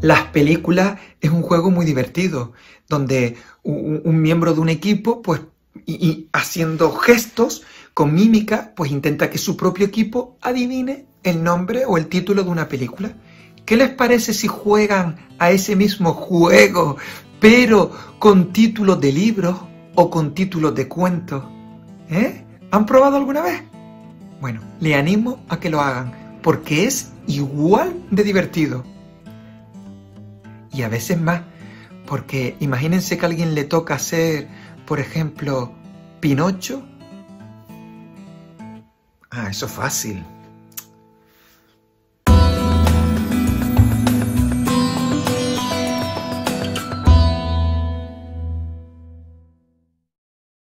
Las películas es un juego muy divertido, donde un, miembro de un equipo, pues, haciendo gestos con mímica, pues intenta que su propio equipo adivine el nombre o el título de una película. ¿Qué les parece si juegan a ese mismo juego, pero con títulos de libros o con títulos de cuentos? ¿Eh? ¿Han probado alguna vez? Bueno, le animo a que lo hagan, porque es igual de divertido. Y a veces más, porque imagínense que a alguien le toca hacer, por ejemplo, Pinocho. Ah, eso es fácil.